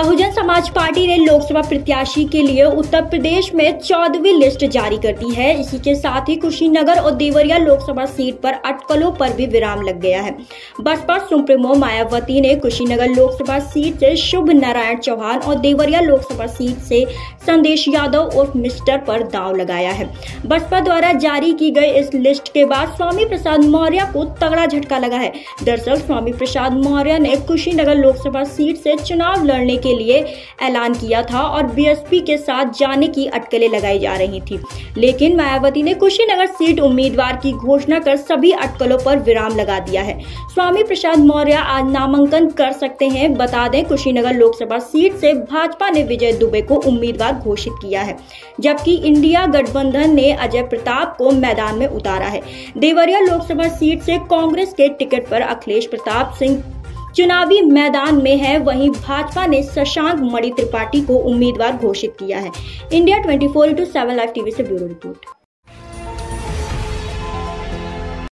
Bahujan Samaj party ने लोकसभा प्रत्याशी के लिए उत्तर प्रदेश में चौदहवीं लिस्ट जारी कर दी है। इसी के साथ ही कुशीनगर और देवरिया लोकसभा सीट पर अटकलों पर भी विराम लग गया है। बसपा सुप्रीमो मायावती ने कुशीनगर लोकसभा सीट से शुभ नारायण चौहान और देवरिया लोकसभा सीट से संदेश यादव और मिस्टर पर दाव लगाया है। बसपा द्वारा जारी की गई इस लिस्ट के बाद स्वामी प्रसाद मौर्य को तगड़ा झटका लगा है। दरअसल स्वामी प्रसाद मौर्य ने कुशीनगर लोकसभा सीट से चुनाव लड़ने के लिए ऐलान किया था और बीएसपी के साथ जाने की अटकलें लगाई जा रही थी। लेकिन मायावती ने कुशीनगर सीट उम्मीदवार की घोषणा कर सभी अटकलों पर विराम लगा दिया है। स्वामी प्रसाद मौर्य आज नामांकन कर सकते हैं। बता दें, कुशीनगर लोकसभा सीट से भाजपा ने विजय दुबे को उम्मीदवार घोषित किया है, जबकि इंडिया गठबंधन ने अजय प्रताप को मैदान में उतारा है। देवरिया लोकसभा सीट से कांग्रेस के टिकट पर अखिलेश प्रताप सिंह चुनावी मैदान में है, वहीं भाजपा ने शशांक मणि त्रिपाठी को उम्मीदवार घोषित किया है। India twenty four into seven live TV से ब्यूरो रिपोर्ट।